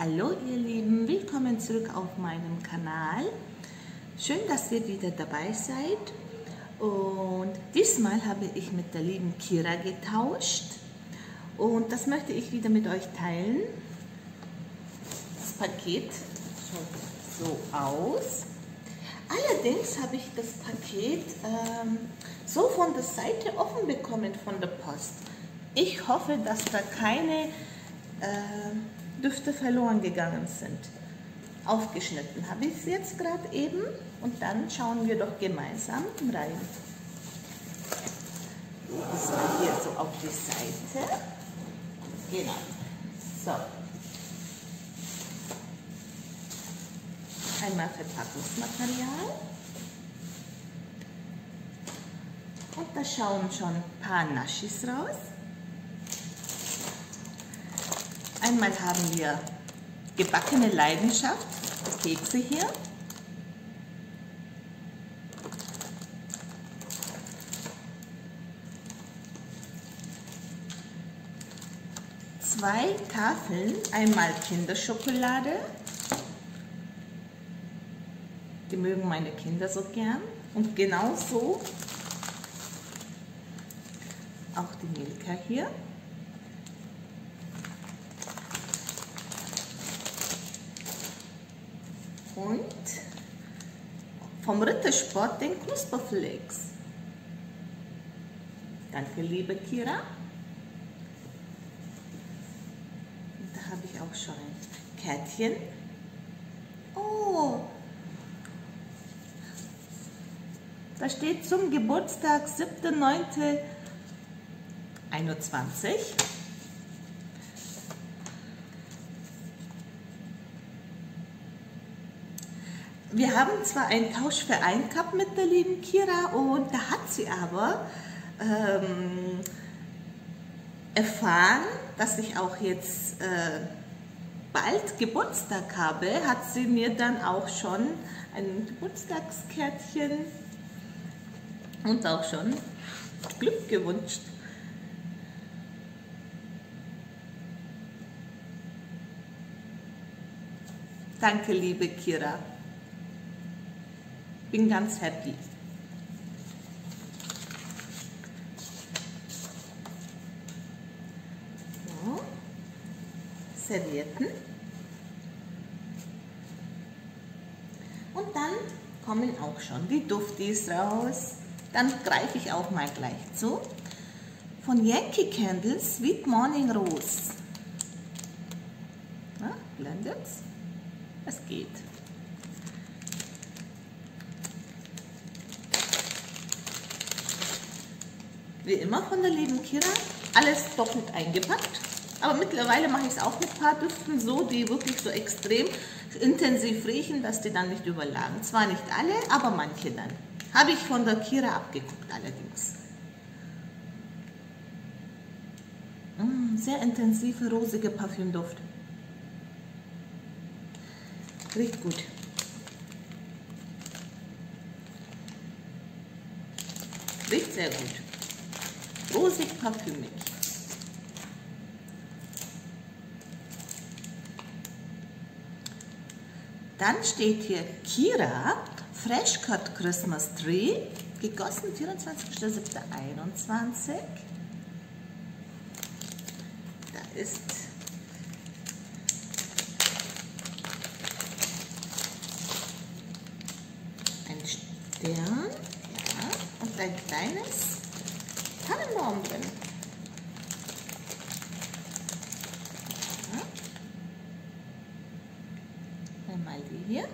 Hallo ihr Lieben, willkommen zurück auf meinem Kanal. Schön, dass ihr wieder dabei seid. Und diesmal habe ich mit der lieben Kira getauscht. Und das möchte ich wieder mit euch teilen. Das Paket schaut so aus. Allerdings habe ich das Paket ähm, so von der Seite offen bekommen von der Post. Ich hoffe, dass da keine äh, Düfte verloren gegangen sind. Aufgeschnitten habe ich es jetzt gerade eben und dann schauen wir doch gemeinsam rein. Das war hier so auf die Seite. Genau. So. Einmal Verpackungsmaterial. Und da schauen schon ein paar Naschis raus. Einmal haben wir gebackene Leidenschaft, Kekse hier. Zwei Tafeln, einmal Kinderschokolade. Die mögen meine Kinder so gern. Und genauso auch die Milka hier. Und vom Rittersport den Knusperflakes. Danke, liebe Kira. Und da habe ich auch schon ein Kärtchen. Oh, da steht zum Geburtstag 7.9.21. Wir haben zwar einen Tausch für ein gehabt mit der lieben Kira und da hat sie aber ähm, erfahren, dass ich auch jetzt äh, bald Geburtstag habe, hat sie mir dann auch schon ein Geburtstagskärtchen und auch schon Glück gewünscht. Danke, liebe Kira bin ganz happy. So. Servietten. Und dann kommen auch schon die Duftis raus. Dann greife ich auch mal gleich zu. Von Yankee Candle Sweet Morning Rose. Na, blendet's? Es geht. Wie immer von der lieben Kira, alles doppelt eingepackt. Aber mittlerweile mache ich es auch mit ein paar Düften so, die wirklich so extrem intensiv riechen, dass die dann nicht überlagen. Zwar nicht alle, aber manche dann. Habe ich von der Kira abgeguckt allerdings. Mmh, sehr intensive, rosige Parfümduft. Riecht gut. Riecht sehr gut rosig parfümig. Dann steht hier Kira Fresh Cut Christmas Tree, gegossen 24.07.21. Da ist ein Stern ja, und ein kleines Tannenbaum drin. Ja. Einmal die hier.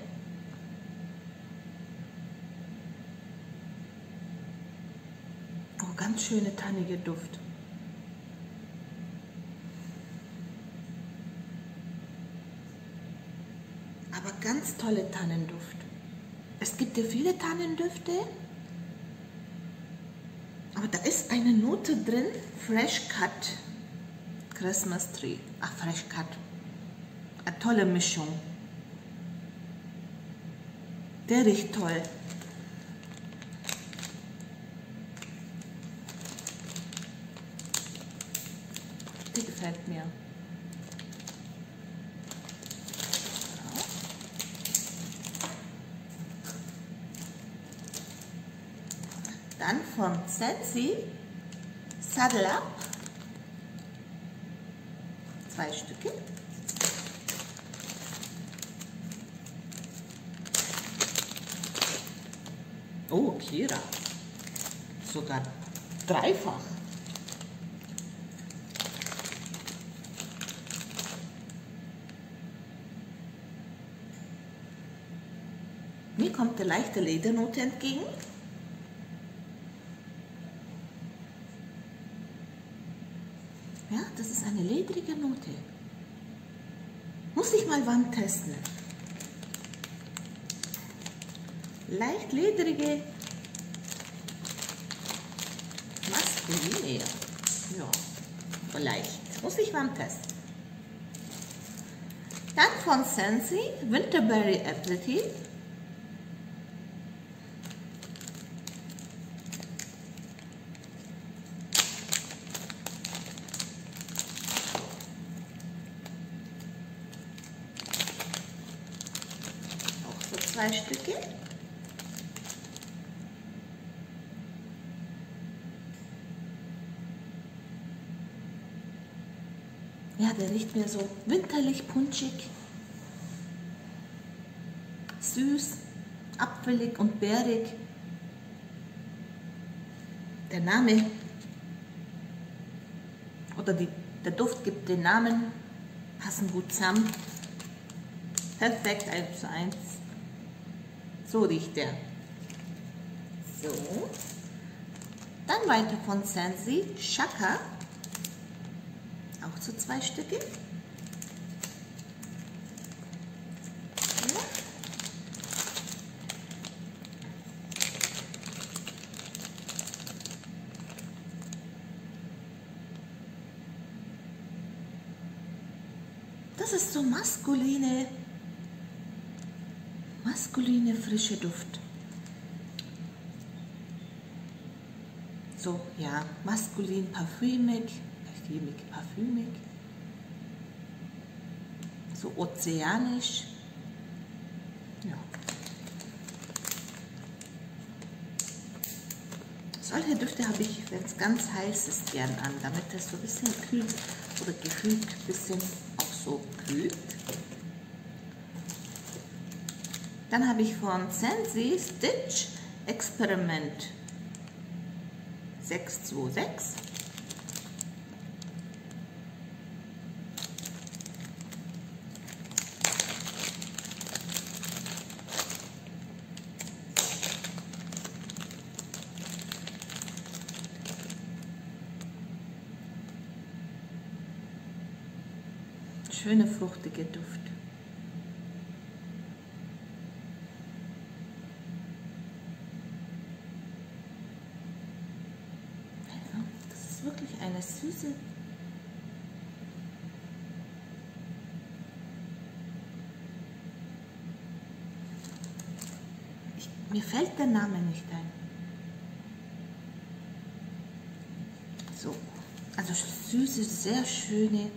Oh, ganz schöne tannige Duft. Aber ganz tolle Tannenduft. Es gibt ja viele Tannendüfte, Note drin, Fresh Cut Christmas Tree. Ach, Fresh Cut. Eine tolle Mischung. Der riecht toll. Die gefällt mir. Dann von Sensi Saddle Up. Zwei Stücke. Oh, Kira. Sogar dreifach. Mir kommt eine leichte Ledernote entgegen. Ja, das ist eine ledrige Note. Muss ich mal wann testen. Leicht ledrige Maskuline. Ja, vielleicht. Muss ich wann testen. Dann von Sensi Winterberry Apple Tea. zwei Stücke. Mir so winterlich punschig, süß, apfelig und bärig. Der Name oder die, der Duft gibt den Namen, passen gut zusammen. Perfekt, 1 zu 1. So riecht der. So. Dann weiter von Sensi Shaka. Auch zu zwei Stücke. Das ist so maskuline maskuline frische Duft. So, ja, maskulin parfümig, parfümig, parfümig. So ozeanisch. Ja. Solche Düfte habe ich, wenn es ganz heiß ist, gern an, damit es so ein bisschen kühlt oder gefühlt ein bisschen so kühlt. Dann habe ich von Sensi Stitch Experiment 626. Schöne fruchtige Duft. wirklich eine süße mir fällt der Name nicht ein. So, also süße, sehr schöne.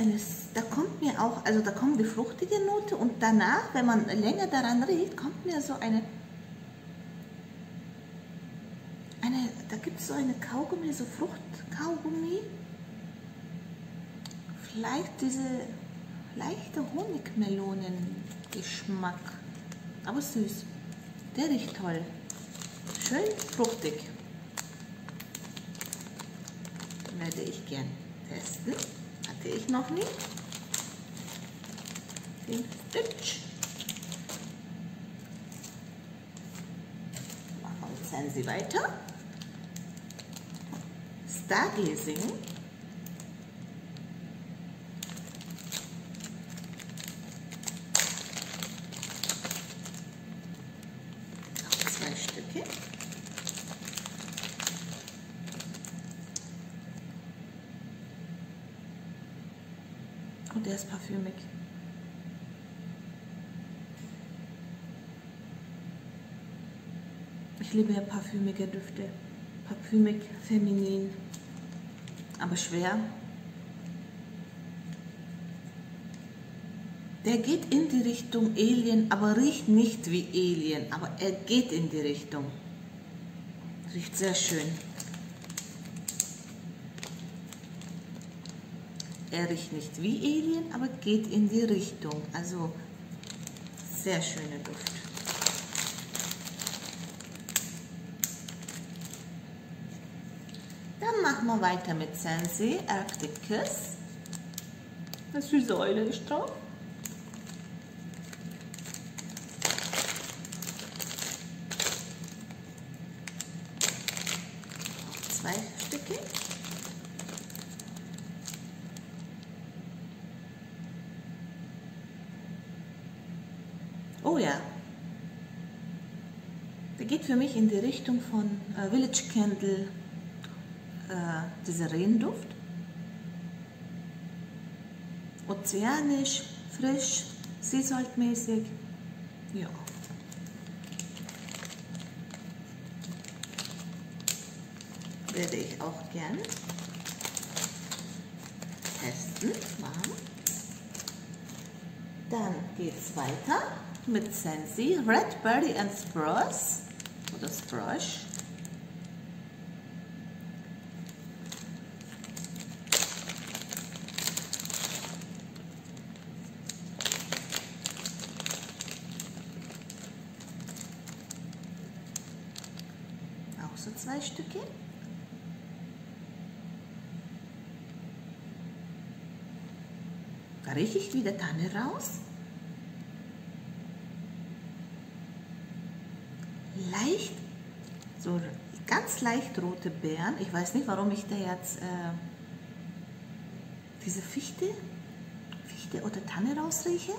Das ist eine, da kommt mir auch, also da kommt die fruchtige Note und danach, wenn man länger daran riecht, kommt mir so eine da gibt es so eine Kaugummi, so Fruchtkaugummi. Vielleicht diese leichte Honigmelonen-Geschmack. Aber süß. Der riecht toll. Schön fruchtig. Werde ich gern testen. Hatte ich noch nicht. Den Stitch. Machen Sie weiter. Stargazing. Auch zwei Stücke. Und der ist parfümig. Ich liebe ja parfümige Düfte. Parfümig, feminin aber schwer. Der geht in die Richtung Alien, aber riecht nicht wie Alien, aber er geht in die Richtung. Riecht sehr schön. Er riecht nicht wie Alien, aber geht in die Richtung. Also sehr schöner Duft. Dann machen wir weiter mit Sensei Arctic Kiss. Eine süße Eule ist drauf. Zwei Stücke. Oh ja. Der geht für mich in die Richtung von äh, Village Candle, dieser Rehenduft. Ozeanisch, frisch, Seesaltmäßig. Ja. Werde ich auch gern testen. Warm. Dann geht es weiter mit Sensi Red Berry and Spruce oder Sprush. Auch so zwei Stücke. Ich wieder Tanne raus. Leicht, so ganz leicht rote Beeren. Ich weiß nicht, warum ich da jetzt äh, diese Fichte, Fichte oder Tanne rausrieche.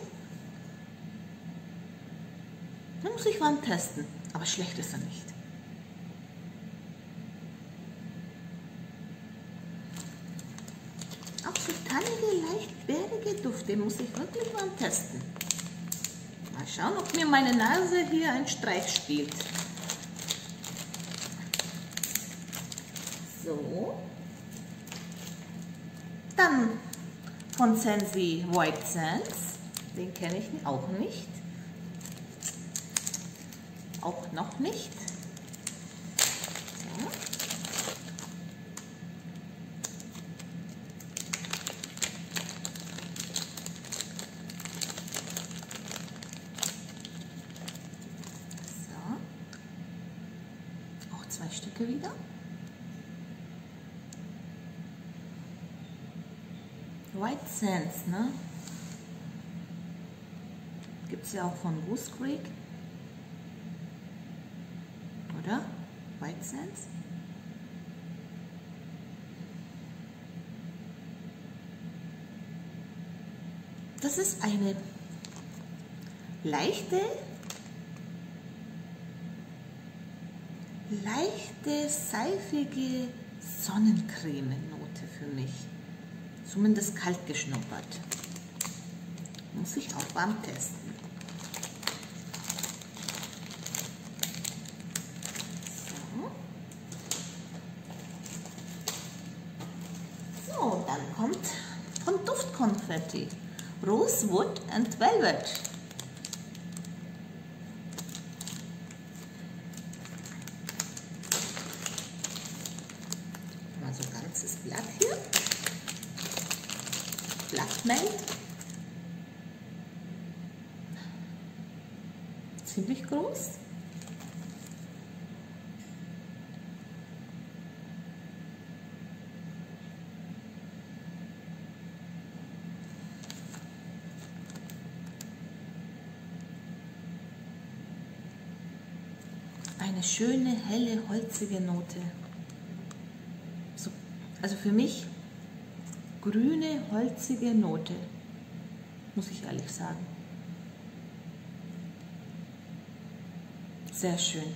Da muss ich mal testen, aber schlecht ist er nicht. Auch so tannige, leicht bärige Duft, den muss ich wirklich mal testen. Mal schauen, ob mir meine Nase hier einen Streich spielt. So. Dann von Sensi White Sands. Den kenne ich auch nicht. Auch noch nicht. So. So. Auch zwei Stücke wieder. White Sands, ne? Es ja auch von Goose Creek. Oder? White Sands? Das ist eine leichte, leichte, seifige Sonnencreme-Note für mich. Zumindest kalt geschnuppert. Muss ich auch warm testen. Rosewood and Velvet. Eine schöne, helle, holzige Note. So, also für mich grüne, holzige Note, muss ich ehrlich sagen. Sehr schön.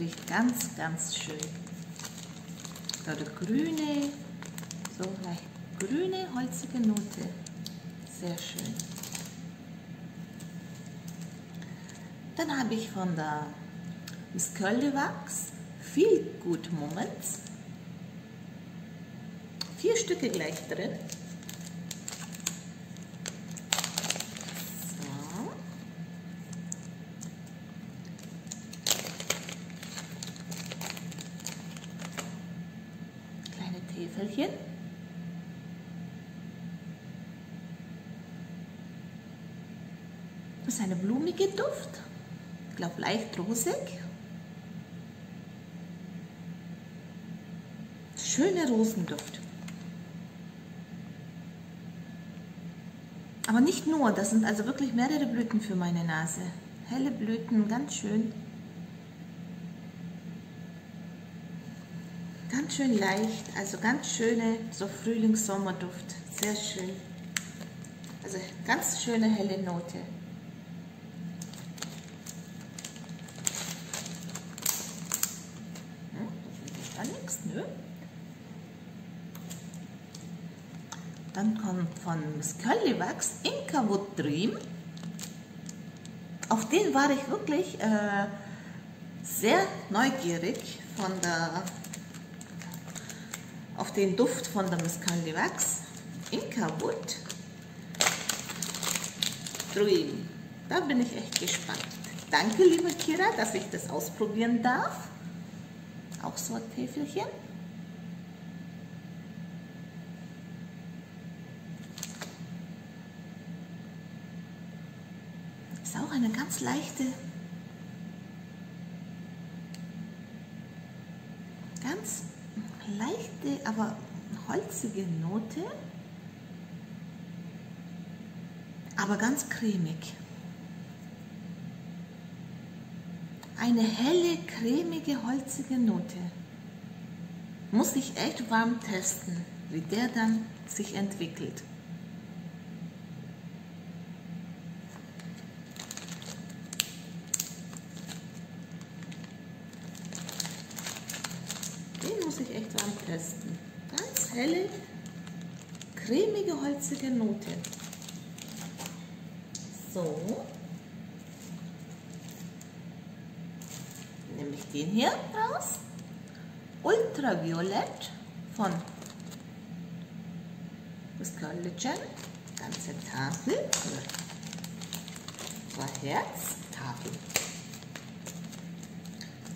Riecht ganz, ganz schön. Oder grüne, so leicht grüne, holzige Note. Sehr schön. Dann habe ich von der Miss Köldewachs viel Good Moments. Vier Stücke gleich drin. So. Kleine Täfelchen. Das ist eine blumige Duft leicht rosig. Schöne Rosenduft. Aber nicht nur, das sind also wirklich mehrere Blüten für meine Nase. Helle Blüten, ganz schön. Ganz schön leicht, also ganz schöne so Frühlings-Sommerduft. Sehr schön. Also ganz schöne helle Note. Hm, da nichts, nö. Dann kommt von Scullywax Inca Wood Dream. Auf den war ich wirklich äh, sehr neugierig von der, auf den Duft von der Muscali Wax Inca Wood Dream. Da bin ich echt gespannt. Danke, liebe Kira, dass ich das ausprobieren darf. Auch so ein Täfelchen. Ist auch eine ganz leichte, ganz leichte, aber holzige Note, aber ganz cremig. Eine helle, cremige, holzige Note. Muss ich echt warm testen, wie der dann sich entwickelt. Den muss ich echt warm testen. Ganz helle, cremige, holzige Note. So. Nehme ich den hier raus. Ultraviolett von Collagen. Ganze Tafel. So Herz, Tafel.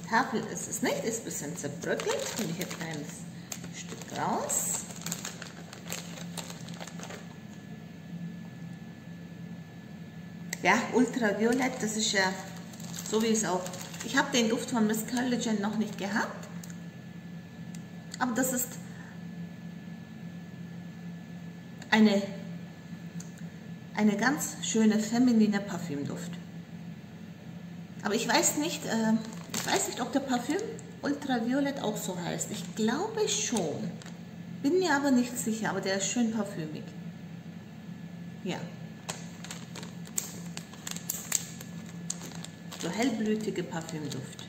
Tafel ist es nicht, ist ein bisschen zerbröckelt. Nehme ich ein kleines Stück raus. Ja, Ultraviolett, das ist ja so wie es auch. Ich habe den Duft von Miss Collagen noch nicht gehabt. Aber das ist eine, eine ganz schöne feminine Parfümduft. Aber ich weiß nicht, äh, ich weiß nicht, ob der Parfüm Ultraviolett auch so heißt. Ich glaube schon. Bin mir aber nicht sicher, aber der ist schön parfümig. Ja. So hellblütige Parfümduft.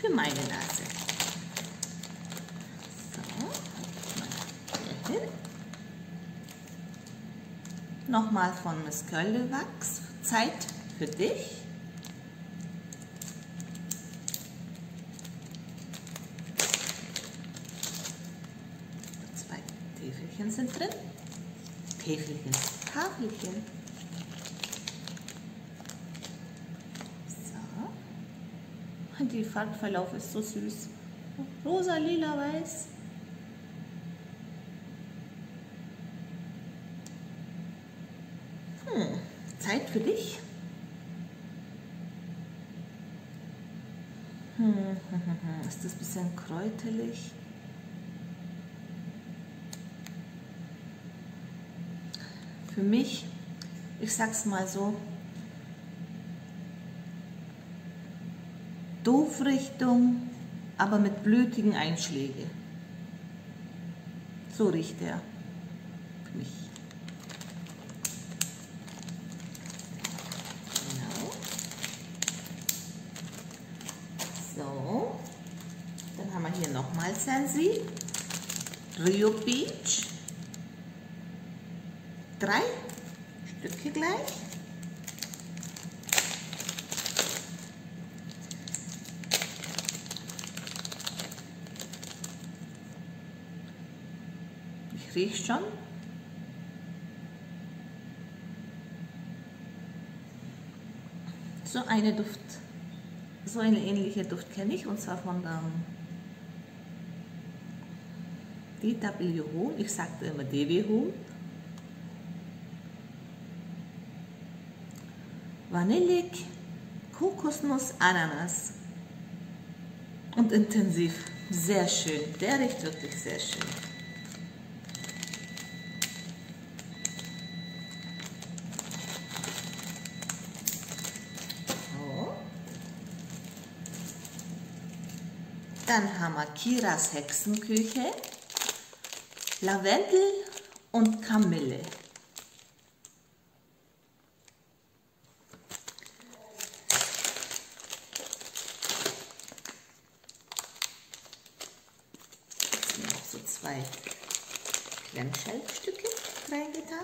Für meine Nase. So, hier hin. Nochmal von Miss Curly Wachs. Zeit für dich. Zwei Täfelchen sind drin. Täfelchen, Tafelchen. So. Die Farbverlauf ist so süß. Rosa, lila, weiß. Hm. Zeit für dich. Hm. Ist das ein bisschen kräuterlich? Für mich, ich sag's mal so, Doofrichtung, aber mit blütigen Einschlägen. So riecht er für mich. Genau. So, dann haben wir hier nochmal Sensi, Rio Beach, drei Stücke gleich. Ich rieche schon. So eine Duft, so eine ähnliche Duft kenne ich und zwar von der DW Home, ich sagte immer DW Home. Vanillik, Kokosnuss, Ananas und intensiv. Sehr schön, der riecht wirklich sehr schön. Dann haben wir Kiras Hexenküche, Lavendel und Kamille. Jetzt noch so zwei Klemmschellstücke reingetan.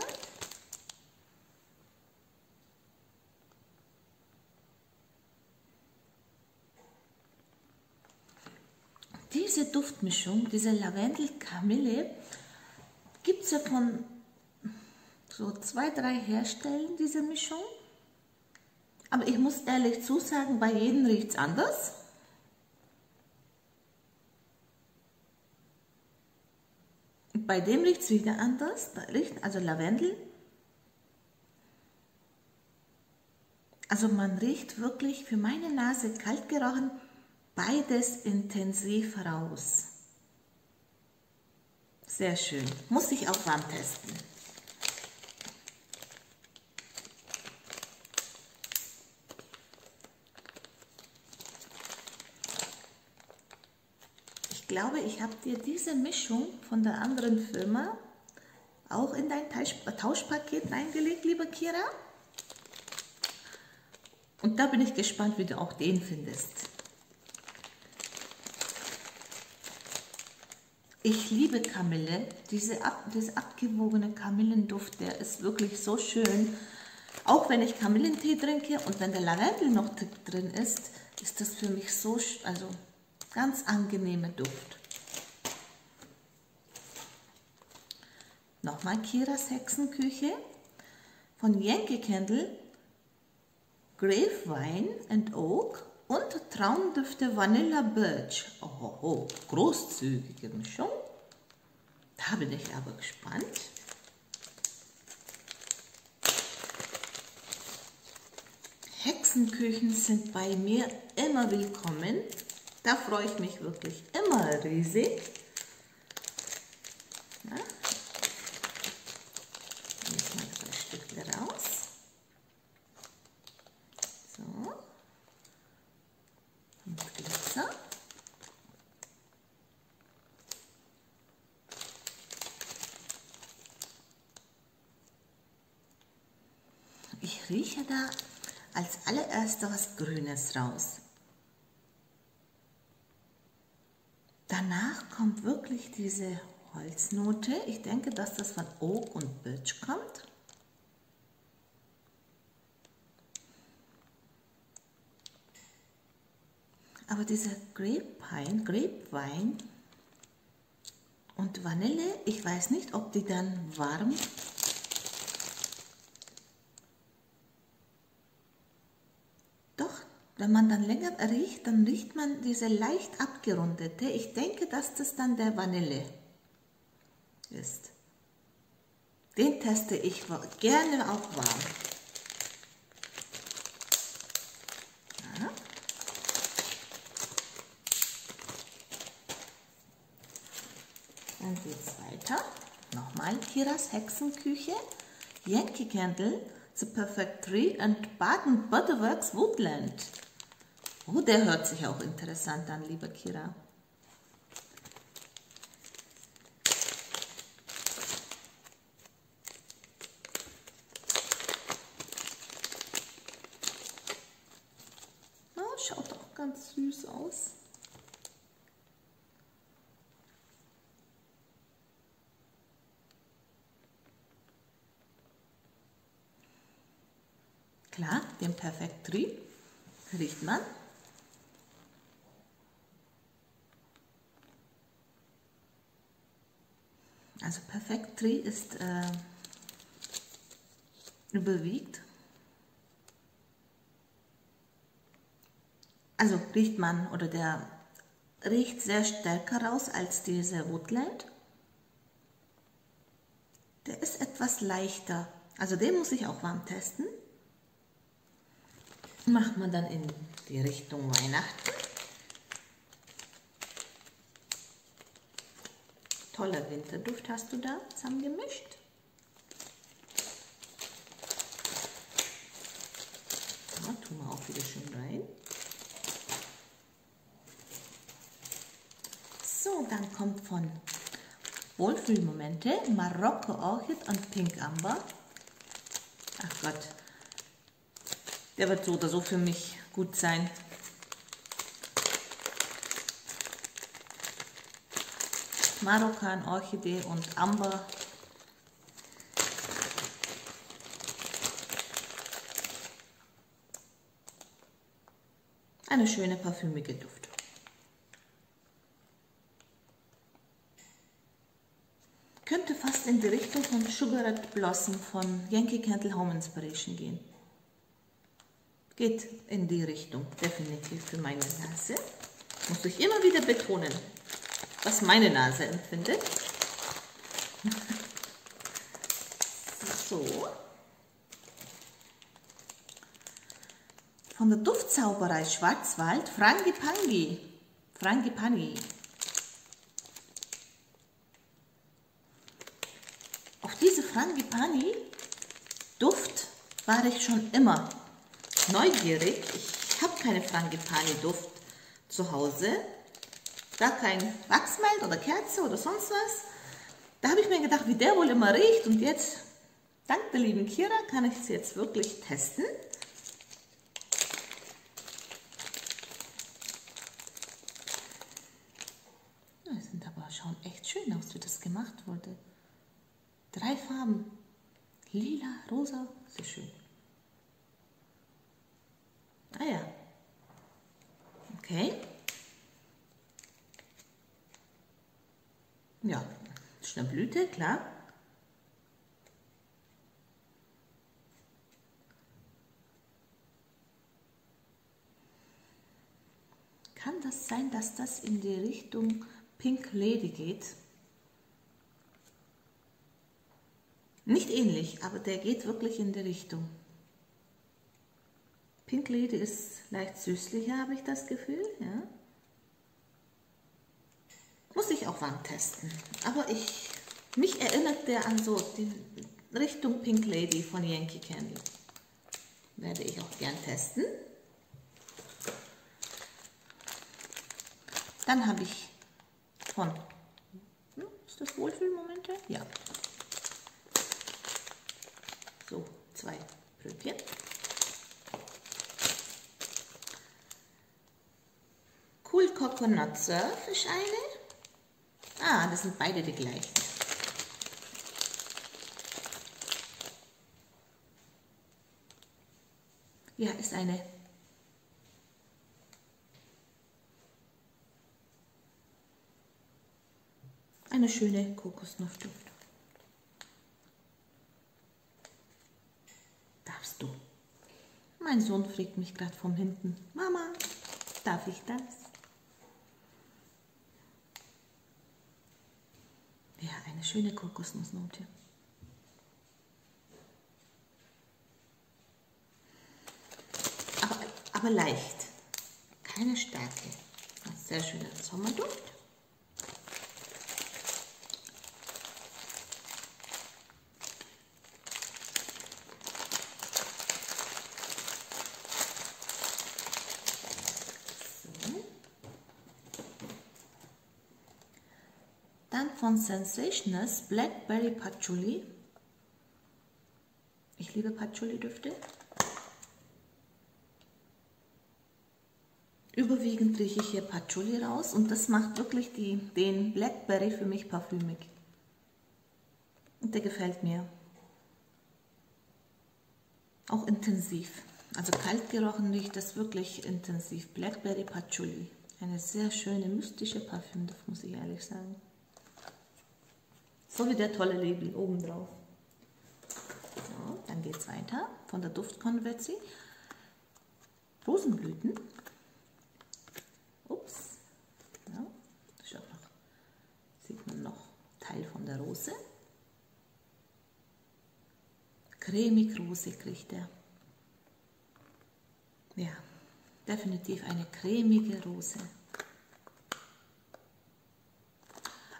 Diese Duftmischung, diese Lavendel-Kamille, gibt es ja von so zwei, drei Herstellen, diese Mischung. Aber ich muss ehrlich zusagen, bei jedem riecht es anders. Bei dem riecht es wieder anders, also Lavendel. Also man riecht wirklich für meine Nase kalt gerochen, beides intensiv raus. Sehr schön. Muss ich auch warm testen. Ich glaube, ich habe dir diese Mischung von der anderen Firma auch in dein Tauschpaket reingelegt, liebe Kira. Und da bin ich gespannt, wie du auch den findest. Ich liebe Kamille. Diese ab, dieser abgewogene Kamillenduft, der ist wirklich so schön. Auch wenn ich Kamillentee trinke und wenn der Lavendel noch drin ist, ist das für mich so, also ganz angenehmer Duft. Nochmal Kiras Hexenküche von Yankee Candle, Grapevine and Oak und Traumdüfte Vanilla Birch. Oh, oh, oh, großzügige Mischung. Da bin ich aber gespannt. Hexenküchen sind bei mir immer willkommen. Da freue ich mich wirklich immer riesig. Ja. Jetzt mal zwei Stücke raus. So. Und Glitzer. Ich rieche da als allererstes was Grünes raus. Danach kommt wirklich diese Holznote. Ich denke, dass das von Oak und Birch kommt. Aber dieser Grapevine, Grapevine und Vanille, ich weiß nicht, ob die dann warm Doch, wenn man dann länger riecht, dann riecht man diese leicht abgerundete. Ich denke, dass das dann der Vanille ist. Den teste ich gerne auch warm. Dann geht es weiter. Nochmal Kiras Hexenküche, Yankee Candle, The Perfect Tree and Baden Butterworks Woodland. Oh, der hört sich auch interessant an, lieber Kira. Oh, schaut auch ganz süß aus. Klar, den Perfect Tree riecht man. Also Perfect Tree ist äh, überwiegt. Also riecht man oder der riecht sehr stärker raus als diese Woodland. Der ist etwas leichter. Also den muss ich auch warm testen. Macht man dann in die Richtung Weihnachten. Toller Winterduft hast du da zusammengemischt. Ja, tun wir auch wieder schön rein. So, dann kommt von Wohlfühlmomente Marokko Orchid und Pink Amber. Ach Gott, der wird so oder so für mich gut sein. Marokkan, Orchidee und Amber. Eine schöne parfümige Duft. Könnte fast in die Richtung von Sugar Red Blossom von Yankee Candle Home Inspiration gehen. Geht in die Richtung, definitiv für meine Nase. Muss ich immer wieder betonen was meine Nase empfindet. so. Von der Duftzauberei Schwarzwald, Frangipangi. Frangipangi. Auf diese Frangipani Duft war ich schon immer neugierig. Ich habe keine Frangipani Duft zu Hause gar kein Wachsmeld oder Kerze oder sonst was. Da habe ich mir gedacht, wie der wohl immer riecht und jetzt, dank der lieben Kira, kann ich es jetzt wirklich testen. Ja, sind aber schauen echt schön aus, wie das gemacht wurde. Drei Farben, lila, rosa, sehr schön. Ah ja, okay. Ja, ist eine Blüte, klar. Kann das sein, dass das in die Richtung Pink Lady geht? Nicht ähnlich, aber der geht wirklich in die Richtung. Pink Lady ist leicht süßlicher, habe ich das Gefühl. Ja. Muss ich auch warm testen. Aber ich, mich erinnert der an so die Richtung Pink Lady von Yankee Candle. Werde ich auch gern testen. Dann habe ich von, hm, ist das Wohlfühlmomente? Ja. So, zwei Brötchen. Cool Coconut Surf ist eine. Ah, das sind beide die gleichen. Ja, ist eine eine schöne Kokosnussduft. Darfst du? Mein Sohn fragt mich gerade von hinten. Mama, darf ich das? Ja, eine schöne Kokosnussnote. Aber, aber leicht. Keine Stärke. Ein sehr schöner Sommerduft. Sensationals Blackberry Patchouli. Ich liebe Patchouli-Düfte. Überwiegend rieche ich hier Patchouli raus und das macht wirklich die, den Blackberry für mich parfümig. Und der gefällt mir. Auch intensiv. Also kalt gerochen riecht das wirklich intensiv. Blackberry Patchouli. Eine sehr schöne mystische Parfüm, das muss ich ehrlich sagen. So wie der tolle Label oben drauf. So, dann geht es weiter von der Duftkonversi. Rosenblüten. Ups. Ja, noch, sieht man noch Teil von der Rose. Cremig-rosig riecht er. Ja, definitiv eine cremige Rose.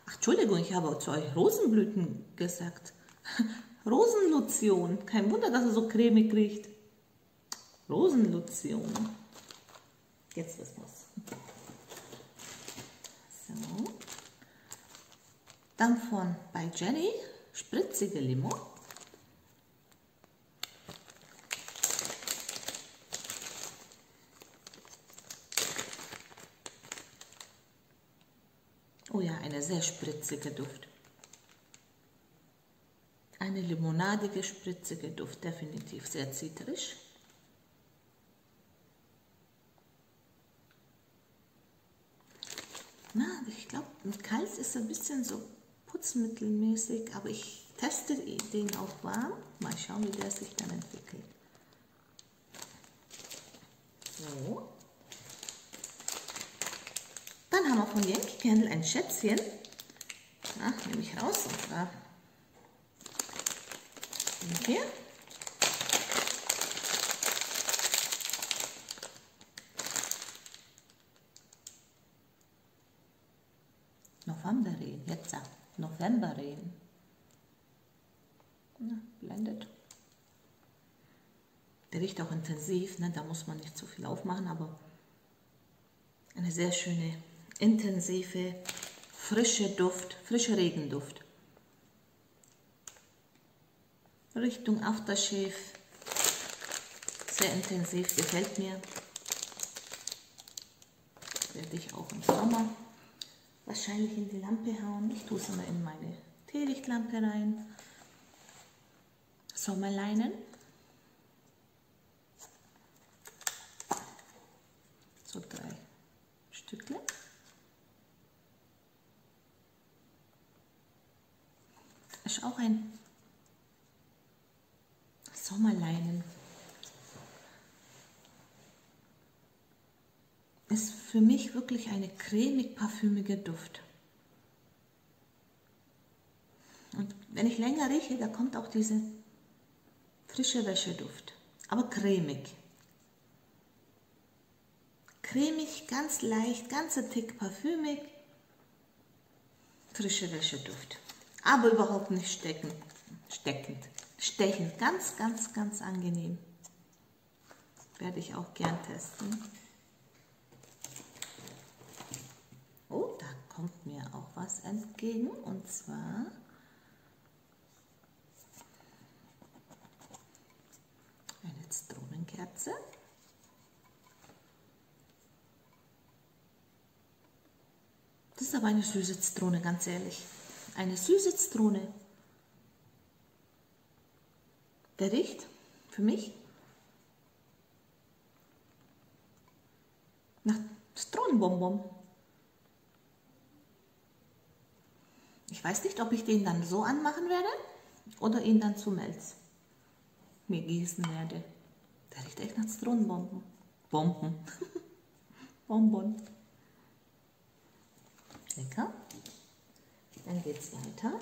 Ach, Entschuldigung, ich habe zu euch Rosenblüten gesagt. Rosenlotion. Kein Wunder, dass er so cremig riecht. Rosenlotion. Jetzt wissen wir So. Dann von bei Jenny spritzige Limo. Oh ja, eine sehr spritzige Duft. Eine limonadige, spritzige Duft, definitiv sehr zitrisch. Na, ich glaube, mit kalt ist ein bisschen so putzmittelmäßig, aber ich teste den auch warm. Mal schauen, wie der sich dann entwickelt. So. Dann haben wir von Yankee Candle ein Schätzchen. Na, nehme ich raus und zwar hier. Novemberregen, jetzt Novemberregen. Na, blendet. Der riecht auch intensiv, ne? da muss man nicht zu viel aufmachen, aber eine sehr schöne, intensive, frische Duft, frischer Regenduft. Richtung Aftershave. Sehr intensiv, gefällt mir. Werde ich auch im Sommer wahrscheinlich in die Lampe hauen. Ich tue es immer in meine Teelichtlampe rein. Sommerleinen. So drei Stückle. Ist auch ein Sommerleinen. Ist für mich wirklich eine cremig-parfümige Duft. Und wenn ich länger rieche, da kommt auch diese frische Wäscheduft, aber cremig. Cremig, ganz leicht, ganzer Tick parfümig, frische Wäscheduft, aber überhaupt nicht steckend. steckend stechend. Ganz, ganz, ganz angenehm. Werde ich auch gern testen. Oh, da kommt mir auch was entgegen und zwar eine Zitronenkerze. Das ist aber eine süße Zitrone, ganz ehrlich. Eine süße Zitrone. Der riecht für mich nach Zitronenbonbon. Ich weiß nicht, ob ich den dann so anmachen werde oder ihn dann zu Melz mir gießen werde. Der riecht echt nach Zitronenbonbon. Bomben. Bonbon. Lecker. Dann geht es weiter.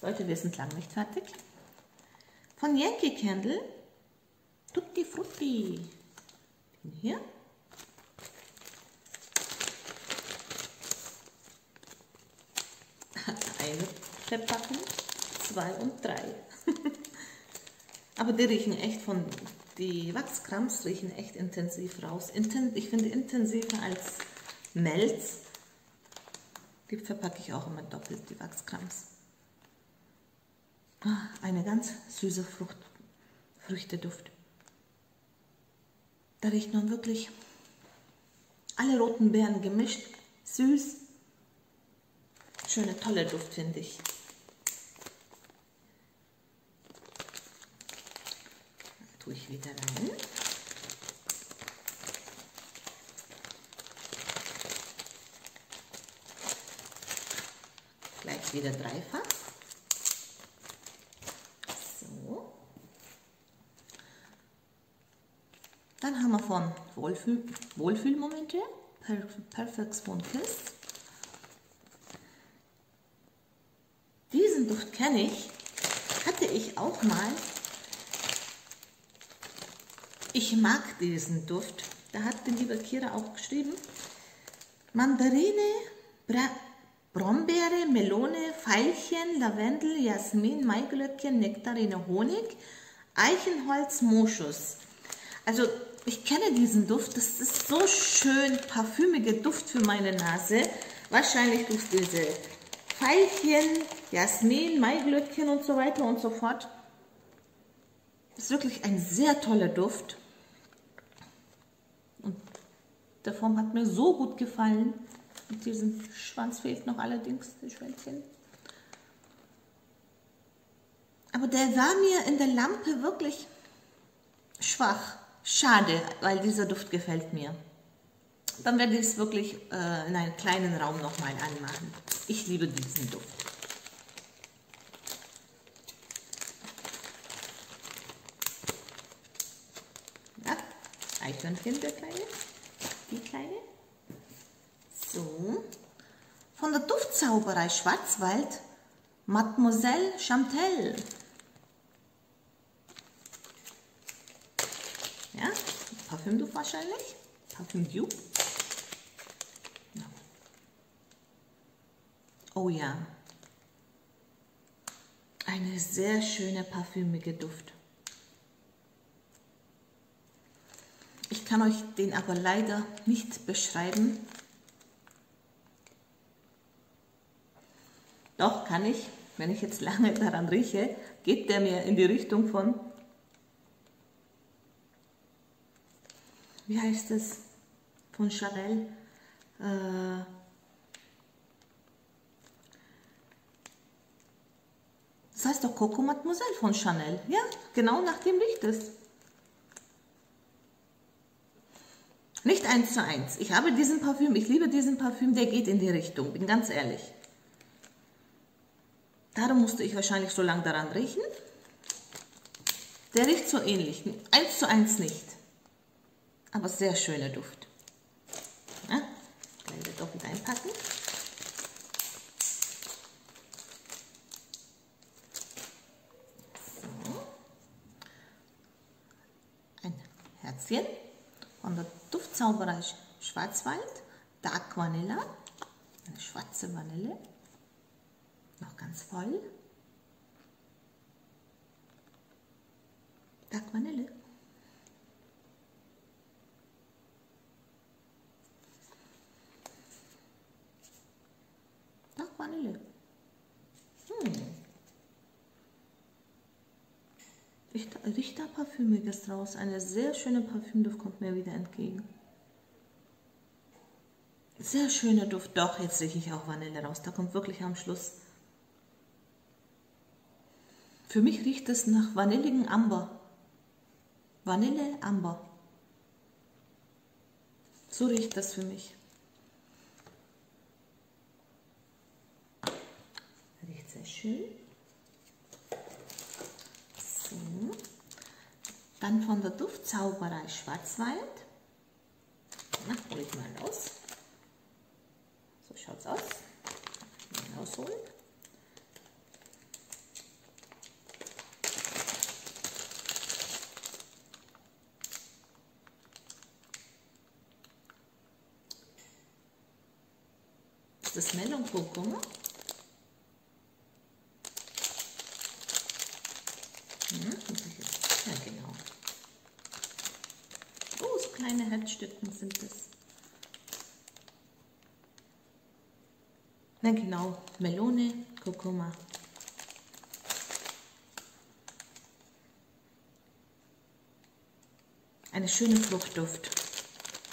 Leute, wir sind lang nicht fertig von Yankee Candle Tutti Frutti. Den hier. Eine verpacken, zwei und drei. Aber die riechen echt von, die Wachskrams riechen echt intensiv raus. Inten, ich finde intensiver als Melz. Die verpacke ich auch immer doppelt, die Wachskrams. Ah, eine ganz süße Frucht, Früchteduft. Da riecht man wirklich alle roten Beeren gemischt, süß. Schöne, tolle Duft, finde ich. Da tue ich wieder rein. Gleich wieder dreifach. Dann haben wir von Wohlfühl, Wohlfühlmomente, Perfect Spoon Kiss. Diesen Duft kenne ich, hatte ich auch mal, ich mag diesen Duft. Da hat die liebe Kira auch geschrieben, Mandarine, Bra Brombeere, Melone, Veilchen, Lavendel, Jasmin, Maiglöckchen, Nektarine, Honig, Eichenholz, Moschus. Also ich kenne diesen Duft, das ist so schön parfümiger Duft für meine Nase. Wahrscheinlich durch diese Veilchen, Jasmin, Maiglöckchen und so weiter und so fort. Ist wirklich ein sehr toller Duft. Und der Form hat mir so gut gefallen. Mit diesem Schwanz fehlt noch allerdings das Schwänzchen. Aber der war mir in der Lampe wirklich schwach. Schade, weil dieser Duft gefällt mir. Dann werde ich es wirklich äh, in einen kleinen Raum nochmal anmachen. Ich liebe diesen Duft. Ja, Eichhörnchen, der kleine, die kleine. So, von der Duftzauberei Schwarzwald, Mademoiselle Chantel. Ja, Parfümduft wahrscheinlich. Parfüm Dupe. Oh ja. Eine sehr schöne parfümige Duft. Ich kann euch den aber leider nicht beschreiben. Doch, kann ich. Wenn ich jetzt lange daran rieche, geht der mir in die Richtung von, wie heißt es, von Chanel. Äh, das heißt doch Coco Mademoiselle von Chanel. Ja, genau nach dem riecht es. Nicht eins zu eins. Ich habe diesen Parfüm, ich liebe diesen Parfüm, der geht in die Richtung, bin ganz ehrlich. Darum musste ich wahrscheinlich so lange daran riechen. Der riecht so ähnlich, eins zu eins nicht. Aber sehr schöner Duft. Ja, gleich doppelt einpacken. So. Ein Herzchen von Duftzauberei Schwarzwald, Dark Vanilla, eine schwarze Vanille noch ganz voll. Dark Vanille. Dark Vanille. Hm. Riecht da Parfümiges raus. Eine sehr schöne Parfümduft kommt mir wieder entgegen. Sehr schöner Duft. Doch, jetzt rieche ich auch Vanille raus. Da kommt wirklich am Schluss für mich riecht es nach vanilligen Amber. Vanille Amber. So riecht das für mich. Riecht sehr schön. So. Dann von der Duftzauberei Schwarzwald. Na, hole ich mal raus. Schaut es aus. Mal rausholen. das Melon Kurkuma. Ja, ja, genau. Oh, so kleine Herzstücken sind das. Na genau, Melone, Kurkuma. Eine schöne Fruchtduft.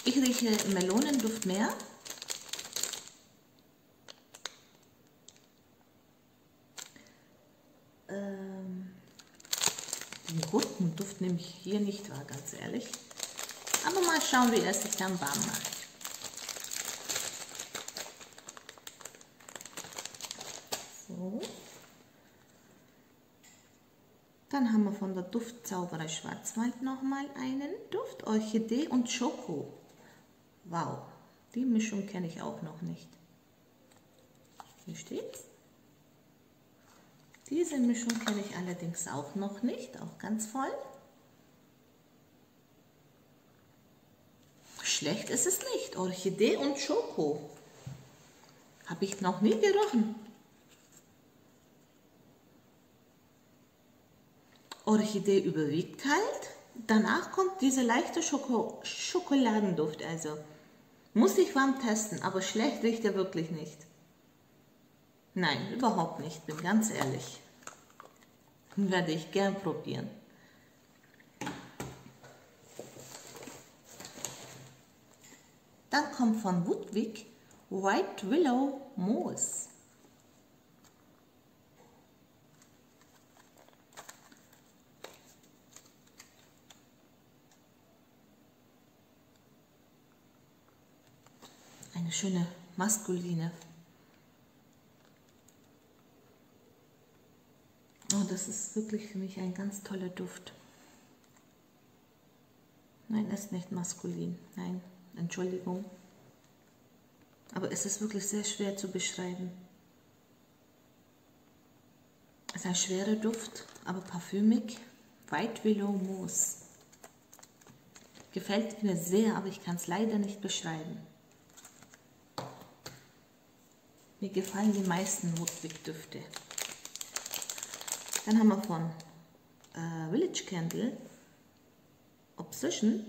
Ich rieche Melonenduft mehr. Duft nehme ich hier nicht wahr, ganz ehrlich. Aber mal schauen, wie er sich dann warm macht. Dann haben wir von der Duftzauberei Schwarzwald nochmal einen Duft, Orchidee und Schoko. Wow, die Mischung kenne ich auch noch nicht. Hier steht's. Diese Mischung kenne ich allerdings auch noch nicht, auch ganz voll. Schlecht ist es nicht. Orchidee und Schoko. Habe ich noch nie gerochen. Orchidee überwiegt kalt. Danach kommt diese leichte Schoko Schokoladenduft. Also muss ich warm testen, aber schlecht riecht er wirklich nicht. Nein, überhaupt nicht, bin ganz ehrlich. Werde ich gern probieren. Dann kommt von Woodwick White Willow Moos. Eine schöne maskuline. Oh, das ist wirklich für mich ein ganz toller Duft. Nein, ist nicht maskulin. Nein, Entschuldigung. Aber es ist wirklich sehr schwer zu beschreiben. Es ist ein schwerer Duft, aber parfümig. White Willow Moos. Gefällt mir sehr, aber ich kann es leider nicht beschreiben. Mir gefallen die meisten Woodwick-Düfte. Dann haben wir von äh, Village Candle Obsession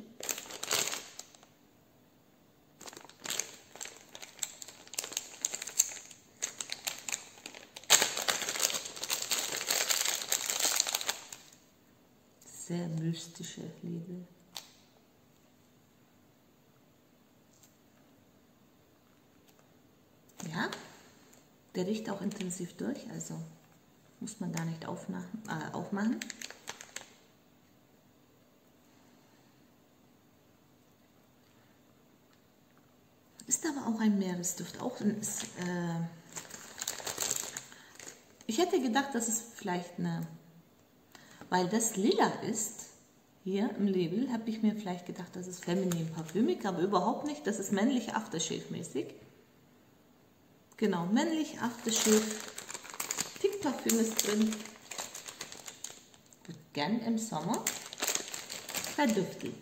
sehr mystische Liebe. Ja, der riecht auch intensiv durch, also muss man gar nicht aufmachen. Äh, aufmachen. Ist aber auch ein Meeresduft. Auch ist, äh ich hätte gedacht, dass es vielleicht eine weil das lila ist, hier im Label, habe ich mir vielleicht gedacht, das ist feminin parfümig, aber überhaupt nicht. Das ist männlich Aftershave-mäßig. Genau, männlich Aftershave. Tick Parfüm ist drin. Wird gern im Sommer verdüftelt.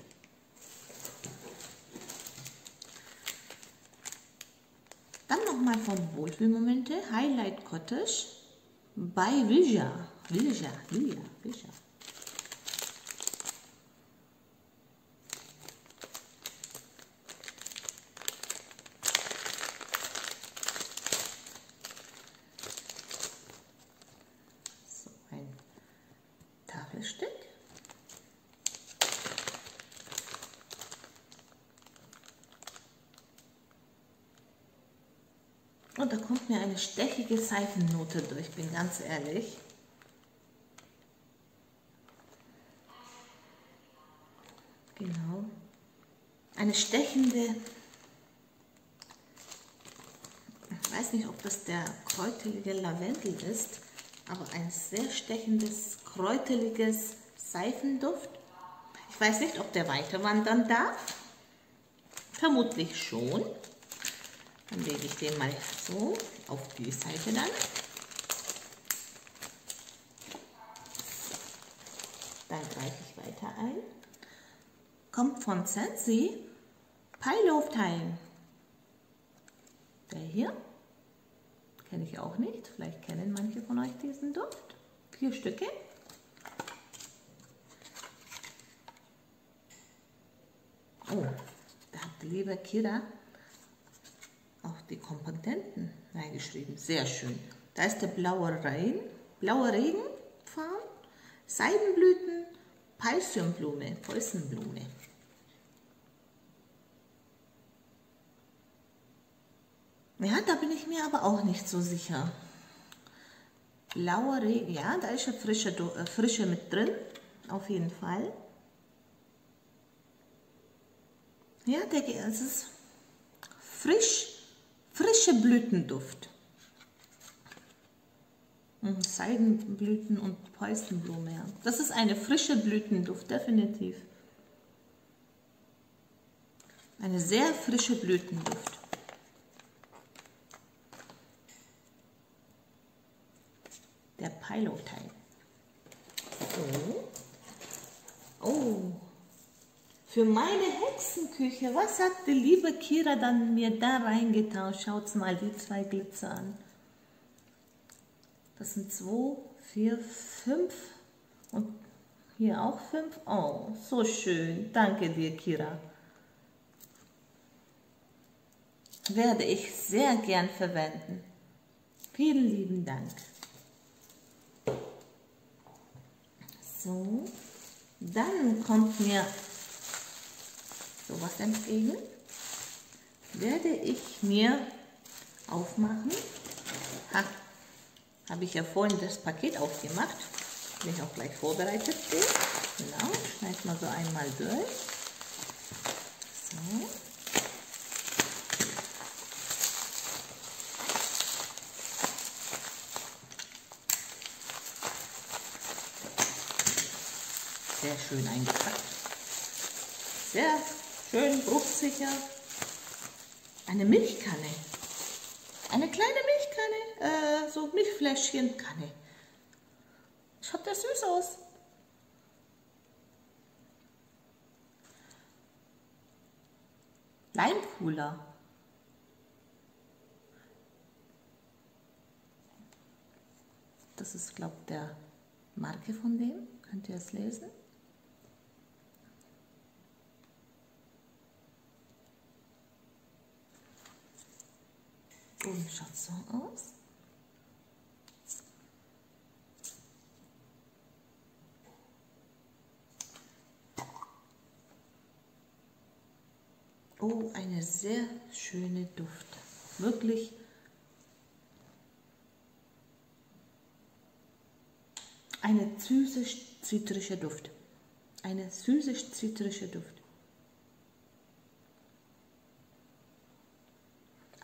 Dann nochmal von Wohlfühlmomente Highlight Cottage bei Vilja. Vilja, Vilja, Vilja. So ein Tafelstück. Und da kommt mir eine stechige Seifennote durch, bin ganz ehrlich. Genau. Eine stechende, ich weiß nicht, ob das der kräutelige Lavendel ist, aber ein sehr stechendes, kräuteliges Seifenduft. Ich weiß nicht, ob der weiter wandern darf. Vermutlich schon. Dann lege ich den mal so auf die Seite dann. Dann greife ich weiter ein kommt von Sensi Pile. Der hier kenne ich auch nicht. Vielleicht kennen manche von euch diesen Duft. Vier Stücke. Oh, da hat die liebe Kira auch die Komponenten reingeschrieben. Sehr schön. Da ist der blaue Regen, blaue Regenfarn, Seidenblüten, Peissenblume, Preußenblume. Ja, da bin ich mir aber auch nicht so sicher. Blauer Regen, ja, da ist ja frische, äh, frische mit drin, auf jeden Fall. Ja, der, es ist frisch, frische Blütenduft. Seidenblüten und Preußenblume. Ja. Das ist eine frische Blütenduft, definitiv. Eine sehr frische Blütenduft. der Piloteil. So. Oh, für meine Hexenküche, was hat die liebe Kira dann mir da reingetauscht? Schaut mal die zwei Glitzer an. Das sind zwei, vier, fünf und hier auch fünf. Oh, so schön. Danke dir, Kira. Werde ich sehr gern verwenden. Vielen lieben Dank. So, dann kommt mir sowas entgegen. Werde ich mir aufmachen. Ha, habe ich ja vorhin das Paket aufgemacht. Bin ich auch gleich vorbereitet bin. Genau, schneid mal so einmal durch. So. Sehr schön eingepackt. Sehr schön bruchsicher. Eine Milchkanne. Eine kleine Milchkanne, äh, so Milchfläschchenkanne. Schaut der süß aus. Leimcooler. Das ist, glaube ich, der Marke von dem. Könnt ihr es lesen? Und schaut so aus. Oh, eine sehr schöne Duft. Wirklich. Eine süße, zitrische Duft. Eine süße, zitrische Duft.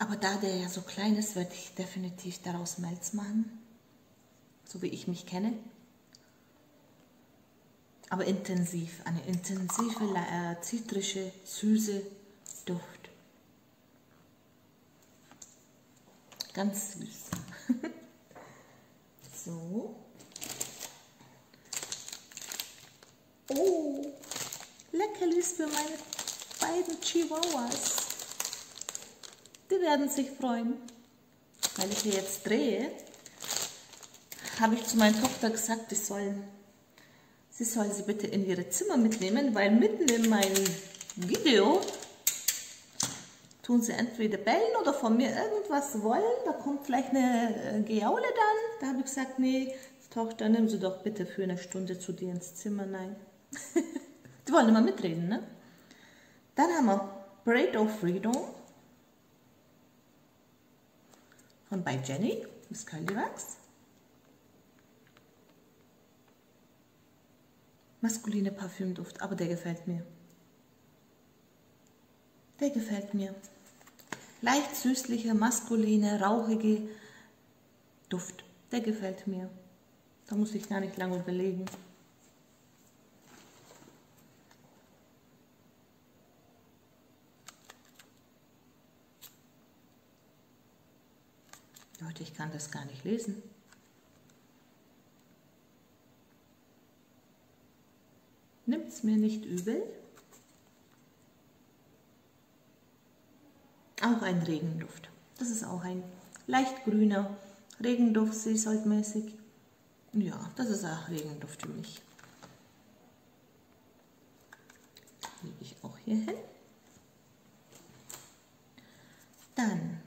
Aber da der ja so klein ist, werde ich definitiv daraus Melz machen. So wie ich mich kenne. Aber intensiv. Eine intensive, äh, zitrische, süße Duft. Ganz süß. so. Oh, Leckerlis für meine beiden Chihuahuas. Die werden sich freuen. Weil ich hier jetzt drehe, habe ich zu meiner Tochter gesagt, ich soll, sie soll sie bitte in ihre Zimmer mitnehmen, weil mitten in meinem Video tun sie entweder bellen oder von mir irgendwas wollen. Da kommt vielleicht eine äh, Gejaule dann. Da habe ich gesagt, nee, Tochter, nimm sie doch bitte für eine Stunde zu dir ins Zimmer. Nein. Die wollen immer mitreden, ne? Dann haben wir Braid of Freedom. Von bei Jenny, Curlywax. Maskuline Parfümduft, aber der gefällt mir. Der gefällt mir. Leicht süßliche, maskuline, rauchige Duft. Der gefällt mir. Da muss ich gar nicht lange überlegen. Leute, ich kann das gar nicht lesen. Nimmt es mir nicht übel. Auch ein Regenduft. Das ist auch ein leicht grüner Regenduft, seesaltmäßig. Ja, das ist auch Regenduft für mich. Lege ich auch hier hin. Dann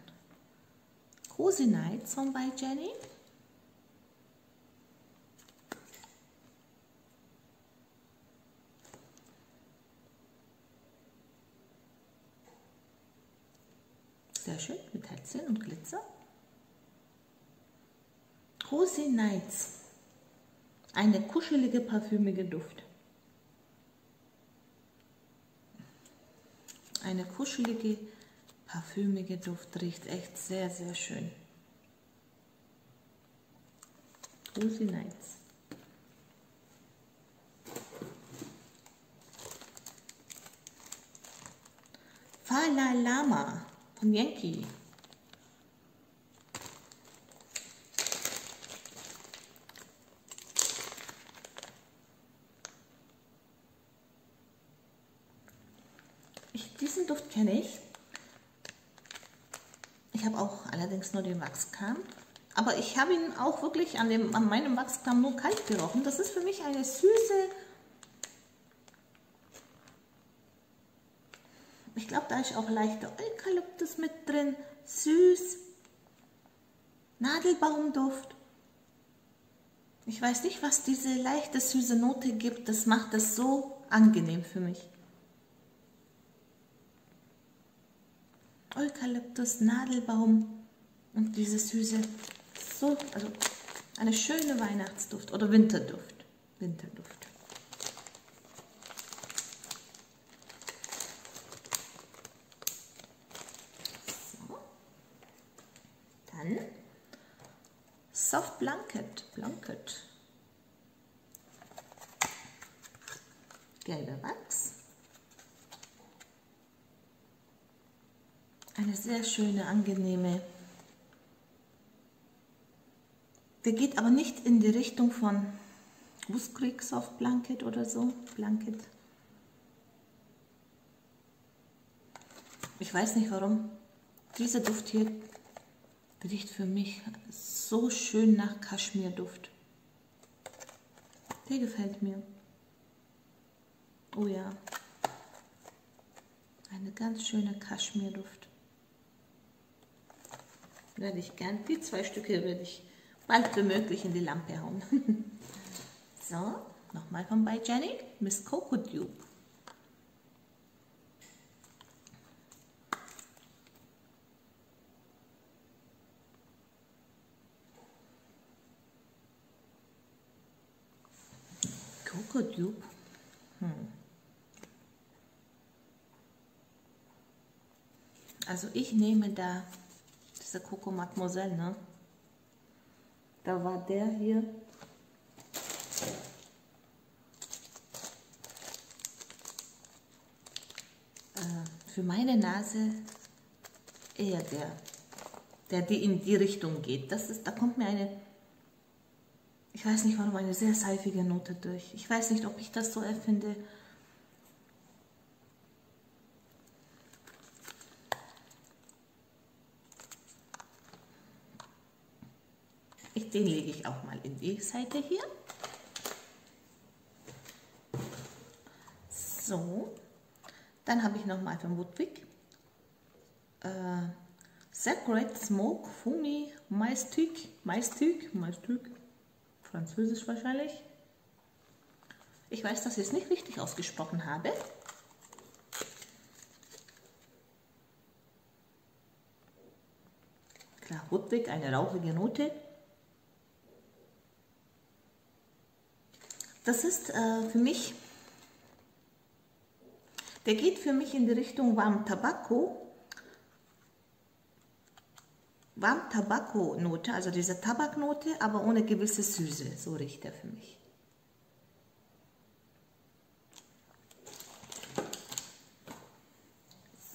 Cozy Nights von bei Jenny. Sehr schön mit Herzchen und Glitzer. Cozy Nights. Eine kuschelige, parfümige Duft. Eine kuschelige, parfümige Duft riecht echt sehr, sehr schön. Lucy Nights. Fala Lama von Yankee. Ich, diesen Duft kenne ich. Ich habe auch allerdings nur den Wachskamm. Aber ich habe ihn auch wirklich an, dem, an meinem Wachskram nur kalt gerochen. Das ist für mich eine süße... Ich glaube, da ist auch leichter Eukalyptus mit drin. Süß. Nadelbaumduft. Ich weiß nicht, was diese leichte süße Note gibt. Das macht es so angenehm für mich. Eukalyptus, Nadelbaum und diese süße, so, also eine schöne Weihnachtsduft oder Winterduft. Winterduft. Soft Blanket, Blanket. Gelber Wachs. Eine sehr schöne, angenehme. Der geht aber nicht in die Richtung von Goose Creek Soft Blanket oder so. Blanket. Ich weiß nicht warum. Dieser Duft hier riecht für mich so schön nach Kaschmirduft. Der gefällt mir. Oh ja. Eine ganz schöne Kaschmirduft. Werde ich gern, die zwei Stücke werde ich bald wie möglich in die Lampe hauen. so, nochmal von bei Jenny, Miss Coco Dupe. Coco Dupe. Hm. Also ich nehme da diese Coco Mademoiselle, ne? Da war der hier. Äh, für meine Nase eher der, der die in die Richtung geht. Das ist, da kommt mir eine, ich weiß nicht warum, eine sehr seifige Note durch. Ich weiß nicht, ob ich das so erfinde. Den lege ich auch mal in die Seite hier. So, dann habe ich nochmal von Woodwick äh, Sacred Smoke Fumi Maistück, Maistück, Maistück, französisch wahrscheinlich. Ich weiß, dass ich es nicht richtig ausgesprochen habe. Klar, Woodwick, eine rauchige Note. Das ist äh, für mich, der geht für mich in die Richtung Warm Tabacco. Warm Tabacco-Note, also diese Tabaknote, aber ohne gewisse Süße. So riecht er für mich.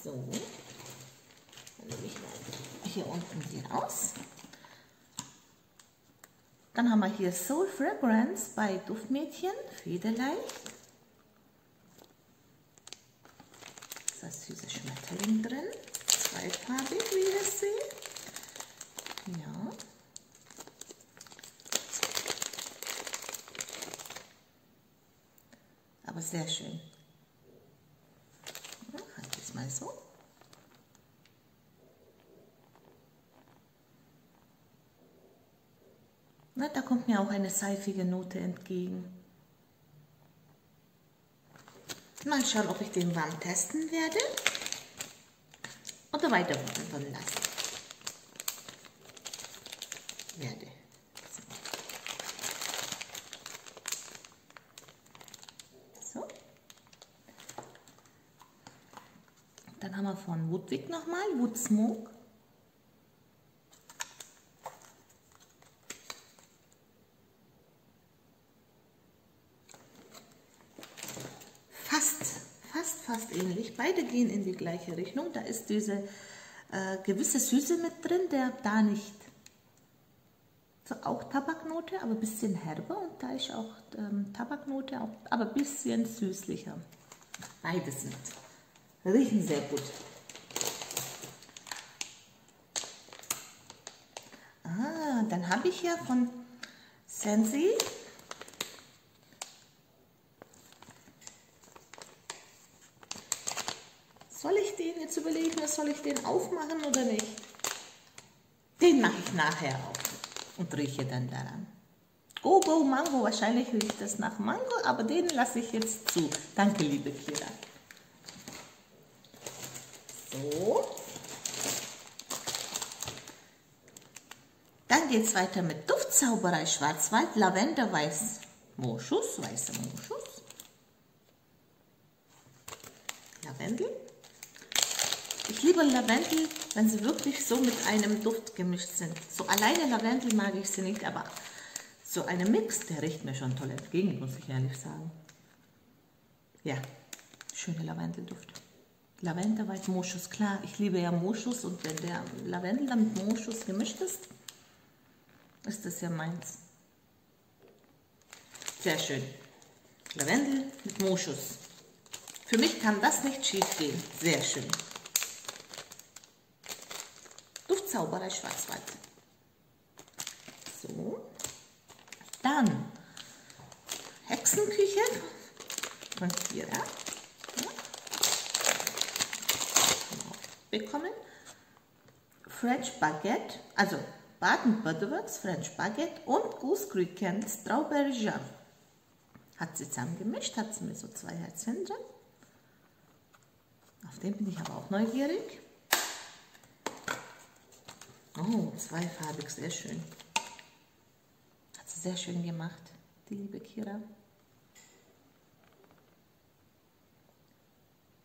So, dann nehme ich mal hier unten die raus. Dann haben wir hier Soul Fragrance bei Duftmädchen, Federleicht. Das süße Schmetterling drin, zweifarbig, wie ihr seht. Ja. Aber sehr schön. Ja, halt es mal so. Na, da kommt mir auch eine seifige Note entgegen. Mal schauen, ob ich den warm testen werde oder weiter wandern lassen werde. Dann haben wir von Woodwick nochmal, Wood Smoke. ähnlich. Beide gehen in die gleiche Richtung. Da ist diese äh, gewisse Süße mit drin, der da nicht. So, auch Tabaknote, aber ein bisschen herber und da ist auch ähm, Tabaknote, aber ein bisschen süßlicher. Beides sind Riechen sehr gut. Ah, dann habe ich ja von Sensi Soll ich den jetzt überlegen, soll ich den aufmachen oder nicht? Den mache ich nachher auf und rieche dann daran. Go, go, Mango. Wahrscheinlich riecht das nach Mango, aber den lasse ich jetzt zu. Danke, liebe Kira. So. Dann geht es weiter mit Duftzauberei Schwarzwald, Lavender, Weiß, Moschus, weißer Moschus. Lavendel. Ich liebe Lavendel, wenn sie wirklich so mit einem Duft gemischt sind. So alleine Lavendel mag ich sie nicht, aber so eine Mix, der riecht mir schon toll entgegen, muss ich ehrlich sagen. Ja, schöner Lavendelduft. Lavender, Weiß, Moschus, klar, ich liebe ja Moschus und wenn der Lavendel dann mit Moschus gemischt ist, ist das ja meins. Sehr schön. Lavendel mit Moschus. Für mich kann das nicht schief gehen. Sehr schön. Duftzauberer Schwarzwald. So. Dann Hexenküche von Kira. Ja. Bekommen. French Baguette, also Baden Butterworks, French Baguette und Goose Strawberry Jam. Hat sie zusammen gemischt, hat sie mir so zwei Herzchen drin. Auf den bin ich aber auch neugierig. Oh, zweifarbig, sehr schön. Hat sie sehr schön gemacht, die liebe Kira.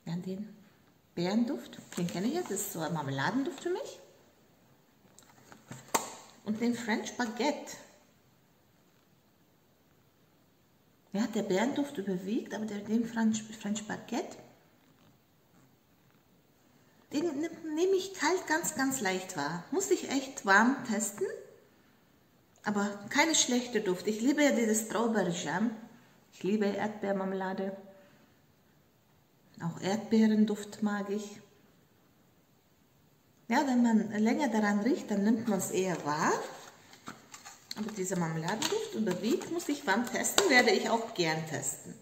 Ja, den Bärenduft, den kenne ich jetzt, das ist so ein Marmeladenduft für mich und den French Baguette. Ja, der Bärenduft überwiegt, aber der, den French, French Baguette, den nehme ich kalt ganz, ganz leicht wahr. Muss ich echt warm testen, aber keine schlechte Duft. Ich liebe ja dieses Strawberry Jam. Ich liebe Erdbeermarmelade. Auch Erdbeerenduft mag ich. Ja, wenn man länger daran riecht, dann nimmt man es eher wahr. Aber dieser Marmeladenduft überwiegt, muss ich warm testen, werde ich auch gern testen.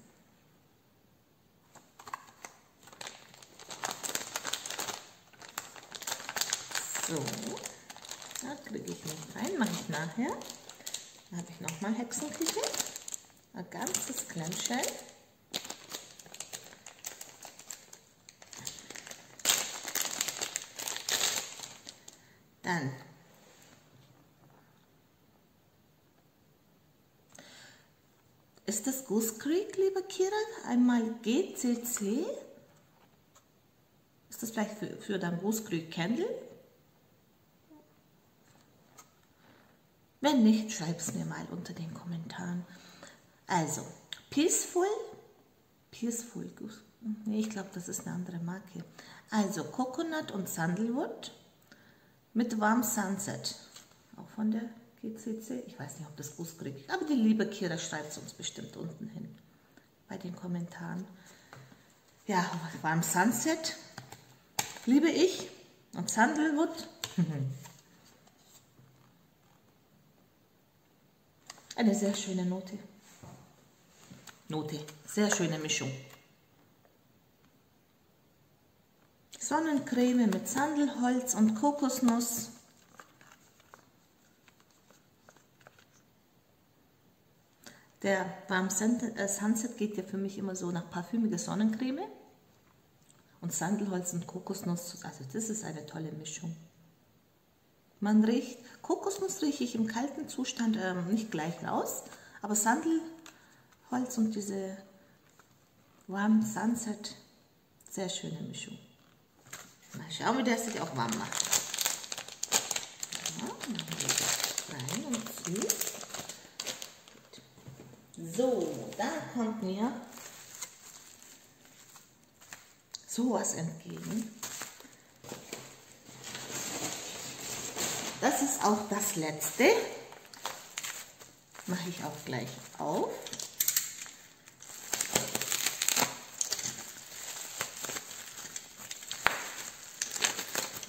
So, da kriege ich nicht rein, mache ich nachher. Dann habe ich nochmal Hexenküche, ein ganzes Clamshell. Dann ist das Goose Creek, liebe Kira, einmal GCC. Ist das vielleicht für, für dein Goose Creek Candle? Wenn nicht, schreib es mir mal unter den Kommentaren. Also, Peaceful, Peaceful, ich glaube, das ist eine andere Marke. Also, Coconut und Sandalwood mit Warm Sunset. Auch von der GCC. Ich weiß nicht, ob das Bus kriegt. Aber die liebe Kira schreibt es uns bestimmt unten hin. Bei den Kommentaren. Ja, Warm Sunset liebe ich. Und Sandalwood. Eine sehr schöne Note. Note. Sehr schöne Mischung. Sonnencreme mit Sandelholz und Kokosnuss. Der Warm äh, Sunset geht ja für mich immer so nach parfümige Sonnencreme und Sandelholz und Kokosnuss. Also das ist eine tolle Mischung. Man riecht, Kokosnuss rieche ich im kalten Zustand äh, nicht gleich raus, aber Sandelholz und diese Warm Sunset, sehr schöne Mischung. Mal schauen, wie der sich auch warm macht. So, da kommt mir sowas entgegen. Das ist auch das letzte. Mache ich auch gleich auf.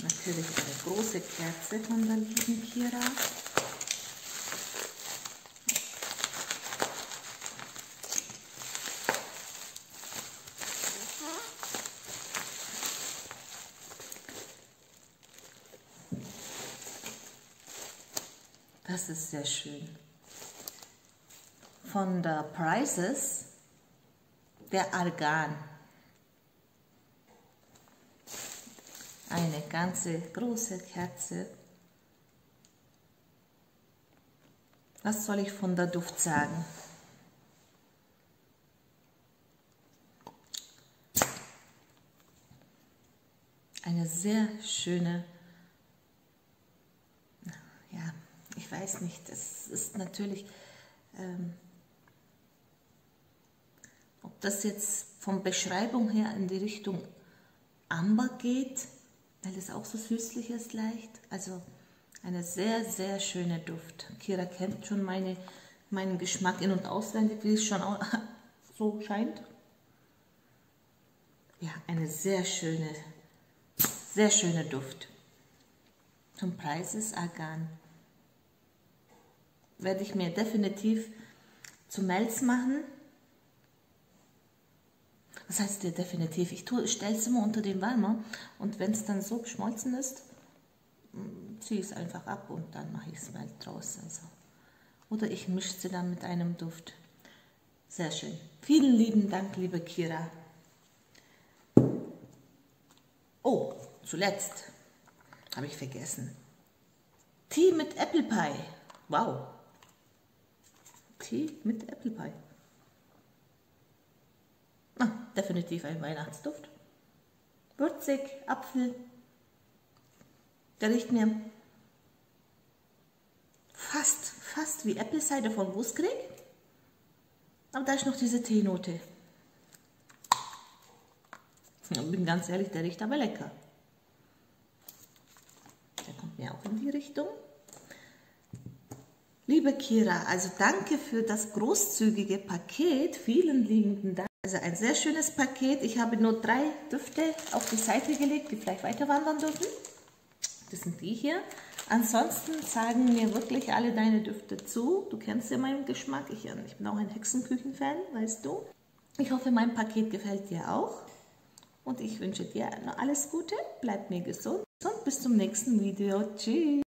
Natürlich eine große Kerze von der lieben Kira. Ist sehr schön. Von der Prices der Argan. Eine ganze große Kerze. Was soll ich von der Duft sagen? Eine sehr schöne ich weiß nicht, es ist natürlich, ähm, ob das jetzt von Beschreibung her in die Richtung Amber geht, weil es auch so süßlich ist leicht. Also eine sehr, sehr schöne Duft. Kira kennt schon meine, meinen Geschmack in- und auswendig, wie es schon so scheint. Ja, eine sehr schöne, sehr schöne Duft. Zum Preis ist Argan werde ich mir definitiv zu Melz machen. Was heißt dir definitiv? Ich, ich stelle es immer unter den Wärmer und wenn es dann so geschmolzen ist, ziehe ich es einfach ab und dann mache ich es Melt draus. Also. Oder ich mische sie dann mit einem Duft. Sehr schön. Vielen lieben Dank, liebe Kira. Oh, zuletzt habe ich vergessen. Tee mit Apple Pie. Wow. Tee mit Apple Pie. Ah, definitiv ein Weihnachtsduft. Würzig, Apfel. Der riecht mir fast, fast wie Apple Cider von Wuskrig. Aber da ist noch diese Teenote. Ich bin ganz ehrlich, der riecht aber lecker. Der kommt mir auch in die Richtung. Liebe Kira, also danke für das großzügige Paket. Vielen lieben Dank. Also ein sehr schönes Paket. Ich habe nur drei Düfte auf die Seite gelegt, die vielleicht weiter wandern dürfen. Das sind die hier. Ansonsten sagen mir wirklich alle deine Düfte zu. Du kennst ja meinen Geschmack. Ich, ich bin auch ein Hexenküchen-Fan, weißt du. Ich hoffe, mein Paket gefällt dir auch. Und ich wünsche dir alles Gute. Bleib mir gesund und bis zum nächsten Video. Tschüss.